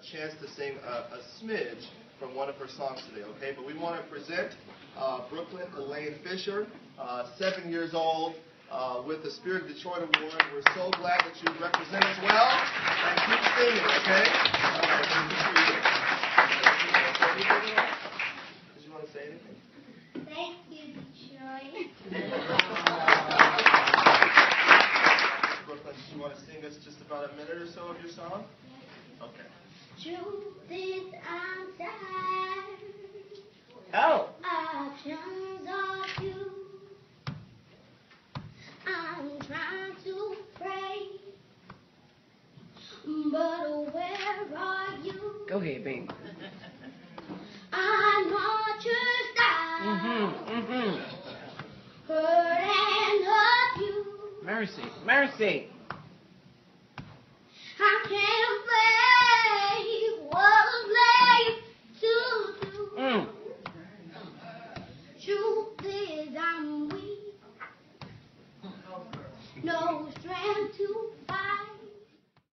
a chance to sing a, a smidge from one of her songs today, okay? But we want to present uh, Brooklyn Elaine Fisher, uh, seven years old, uh, with the Spirit of Detroit Award. We're so glad that you represent us well, and keep singing, okay? Did you want to say anything? Thank you, Detroit. Brooklyn, did you want to sing us just about a minute or so of your song? Of you. I'm trying to pray, but where are you? Go ahead, baby. I want stop, Mm-hmm. Mm-hmm. hurt and hurt you. Mercy. Mercy. No strength to